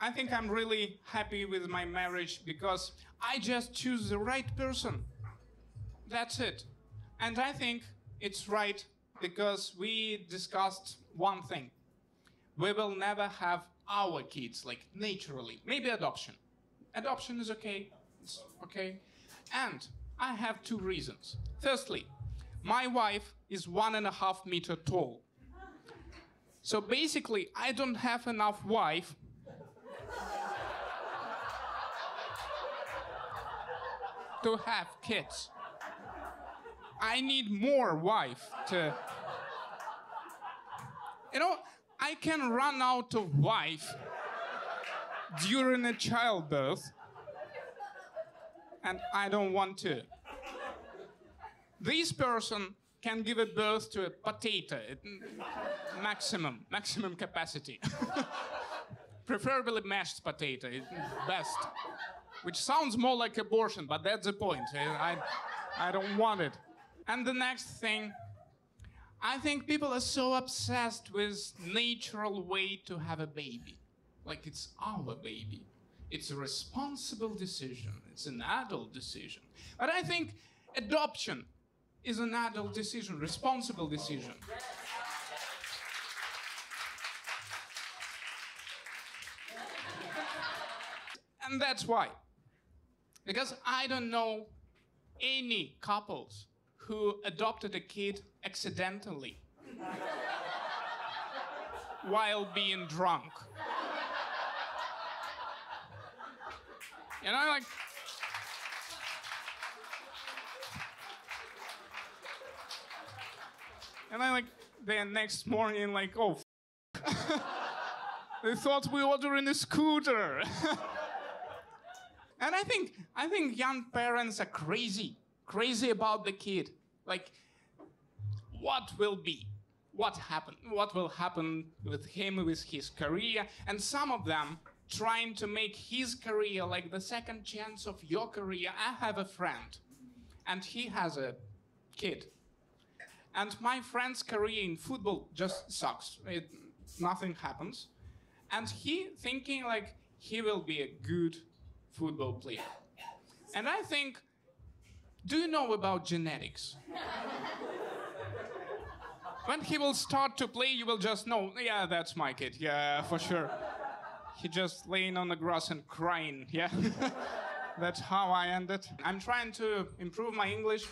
I think I'm really happy with my marriage because I just choose the right person. That's it. And I think it's right because we discussed one thing. We will never have our kids like naturally. Maybe adoption. Adoption is okay. It's okay. And I have two reasons. Firstly, my wife is one and a half meter tall. So basically, I don't have enough wife to have kids. I need more wife to. You know, I can run out of wife during a childbirth, and I don't want to. This person can give a birth to a potato, at maximum, maximum capacity. Preferably mashed potato, best. Which sounds more like abortion, but that's the point. I, I don't want it. And the next thing, I think people are so obsessed with natural way to have a baby. Like it's our baby. It's a responsible decision. It's an adult decision. But I think adoption is an adult decision, responsible decision. And that's why. Because I don't know any couples who adopted a kid accidentally while being drunk. You know, like. And then, like, the next morning, like, oh, they thought we were in a scooter. and I think, I think young parents are crazy, crazy about the kid. Like, what will be? What happen? What will happen with him, with his career? And some of them trying to make his career like the second chance of your career. I have a friend, and he has a kid and my friend's career in football just sucks. It, nothing happens. And he thinking like he will be a good football player. And I think, do you know about genetics? when he will start to play, you will just know, yeah, that's my kid. Yeah, for sure. He just laying on the grass and crying. Yeah. that's how I ended. I'm trying to improve my English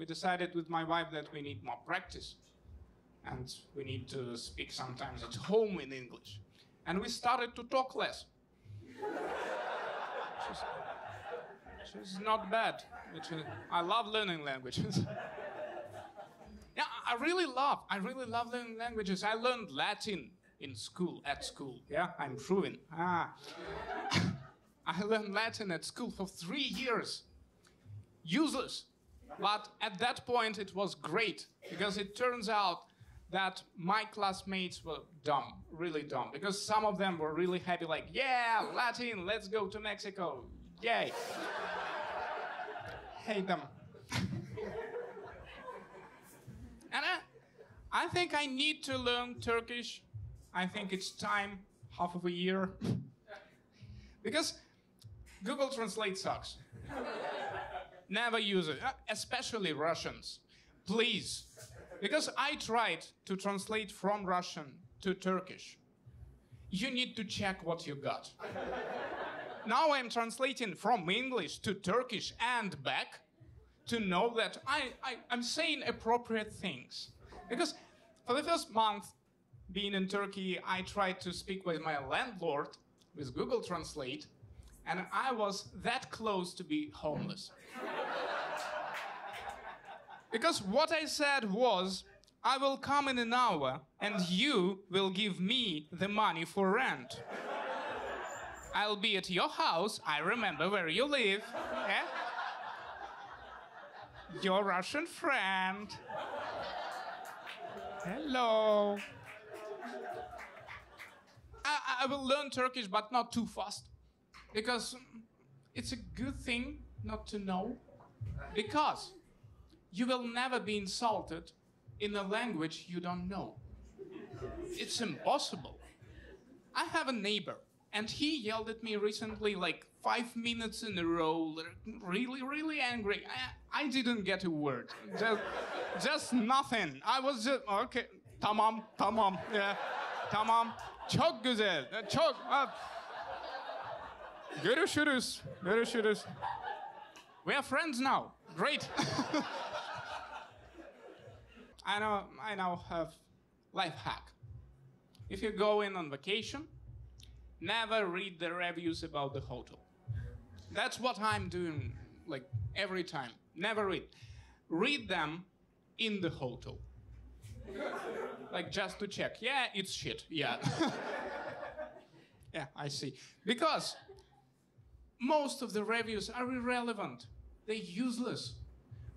we decided with my wife that we need more practice and we need to speak sometimes at home in English. And we started to talk less. She's, not bad. Which, uh, I love learning languages. yeah, I really love. I really love learning languages. I learned Latin in school, at school. Yeah, I'm proving. Ah. I learned Latin at school for three years. Useless. But at that point, it was great because it turns out that my classmates were dumb, really dumb, because some of them were really happy, like, yeah, Latin, let's go to Mexico, yay. Hate them. and I, I think I need to learn Turkish. I think it's time, half of a year. because Google Translate sucks. Never use it, especially Russians. Please. Because I tried to translate from Russian to Turkish. You need to check what you got. now I'm translating from English to Turkish and back to know that I, I, I'm saying appropriate things. Because for the first month being in Turkey, I tried to speak with my landlord with Google Translate, and I was that close to be homeless. Because what I said was, I will come in an hour and you will give me the money for rent. I'll be at your house. I remember where you live. Yeah? Your Russian friend. Hello. I, I will learn Turkish, but not too fast. Because it's a good thing not to know. Because you will never be insulted in a language you don't know. It's impossible. I have a neighbor. And he yelled at me recently, like five minutes in a row, really, really angry. I, I didn't get a word. Just, just nothing. I was just, okay, tamam, tamam, yeah, tamam. Çok güzel, çok. Uh, görüşürüz, görüşürüz. We are friends now. Great. I know. I now have life hack. If you go in on vacation, never read the reviews about the hotel. That's what I'm doing, like every time. Never read. Read them in the hotel. like just to check. Yeah, it's shit. Yeah. yeah, I see. Because most of the reviews are irrelevant. They're useless.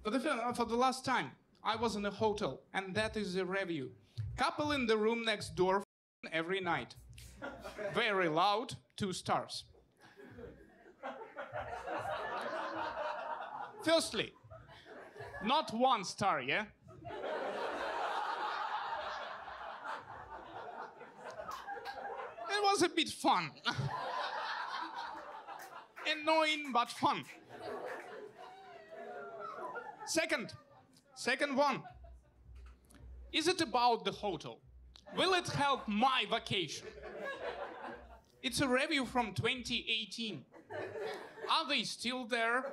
For the, for the last time, I was in a hotel, and that is a review. Couple in the room next door every night. Very loud, two stars. Firstly, not one star, yeah? It was a bit fun. Annoying, but fun. Second, second one. Is it about the hotel? Will it help my vacation? It's a review from 2018. Are they still there?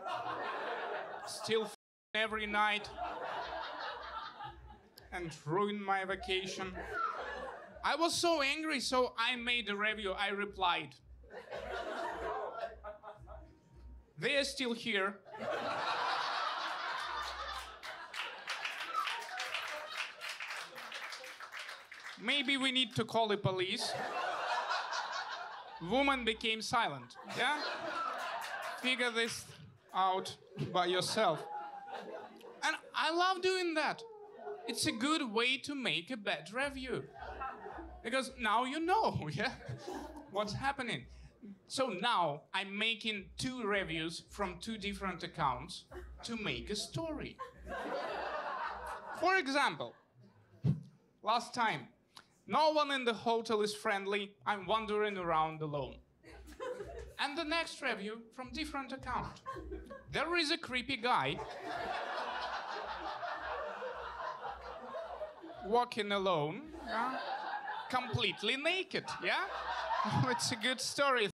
Still every night? And ruin my vacation? I was so angry, so I made a review. I replied. They are still here. Maybe we need to call the police. Woman became silent. Yeah? Figure this out by yourself. And I love doing that. It's a good way to make a bad review. Because now you know, yeah, what's happening. So now I'm making two reviews from two different accounts to make a story. For example, last time, no one in the hotel is friendly. I'm wandering around alone. And the next review from different account. There is a creepy guy walking alone, yeah? completely naked. Yeah, it's a good story.